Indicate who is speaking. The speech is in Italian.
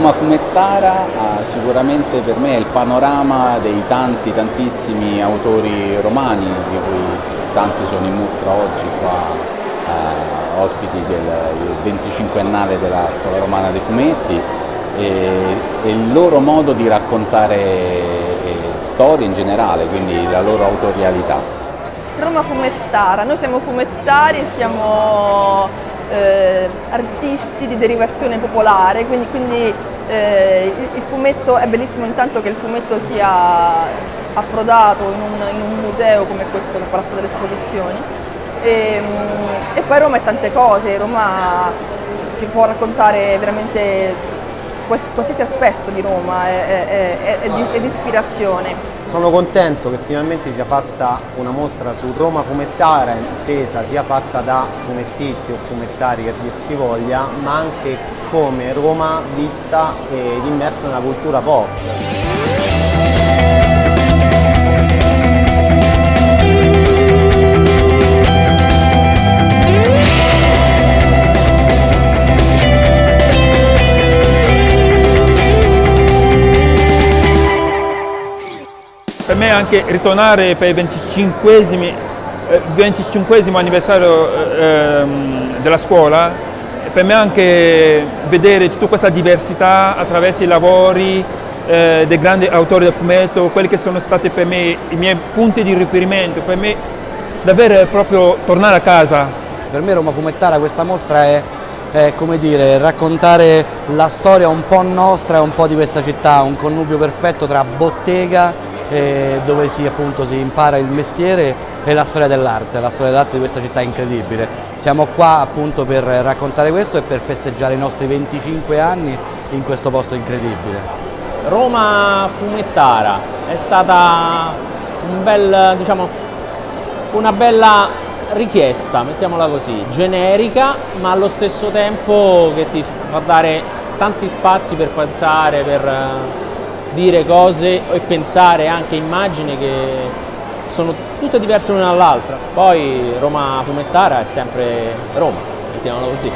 Speaker 1: Roma Fumettara uh, sicuramente per me è il panorama dei tanti, tantissimi autori romani, di cui tanti sono in mostra oggi qua, uh, ospiti del 25ennale della Scuola Romana dei Fumetti, e, e il loro modo di raccontare eh, storie in generale, quindi la loro autorialità.
Speaker 2: Roma Fumettara, noi siamo fumettari e siamo eh, artisti di derivazione popolare, quindi, quindi eh, il, fumetto è bellissimo intanto che il fumetto sia approdato in un, in un museo come questo, il Palazzo delle Esposizioni. E, mm, e poi Roma è tante cose, Roma si può raccontare veramente qualsiasi aspetto di Roma è, è, è, di, è di ispirazione.
Speaker 3: Sono contento che finalmente sia fatta una mostra su Roma fumettara, intesa sia fatta da fumettisti o fumettari che dir si voglia, ma anche come Roma vista ed immersa nella cultura pop.
Speaker 4: Me anche ritornare per il 25, 25 eh, anniversario eh, della scuola, per me anche vedere tutta questa diversità attraverso i lavori eh, dei grandi autori del fumetto, quelli che sono stati per me i miei punti di riferimento, per me davvero proprio tornare a casa.
Speaker 5: Per me Roma Fumettara questa mostra è è come dire, raccontare la storia un po' nostra e un po' di questa città, un connubio perfetto tra bottega eh, dove si, appunto, si, impara il mestiere e la storia dell'arte, la storia dell'arte di questa città incredibile. Siamo qua appunto per raccontare questo e per festeggiare i nostri 25 anni in questo posto incredibile.
Speaker 6: Roma Fumettara è stata un bel, diciamo, una bella richiesta, mettiamola così, generica ma allo stesso tempo che ti fa dare tanti spazi per pensare, per dire cose e pensare anche immagini che sono tutte diverse l'una dall'altra. Poi Roma Fumettara è sempre Roma, mettiamolo così.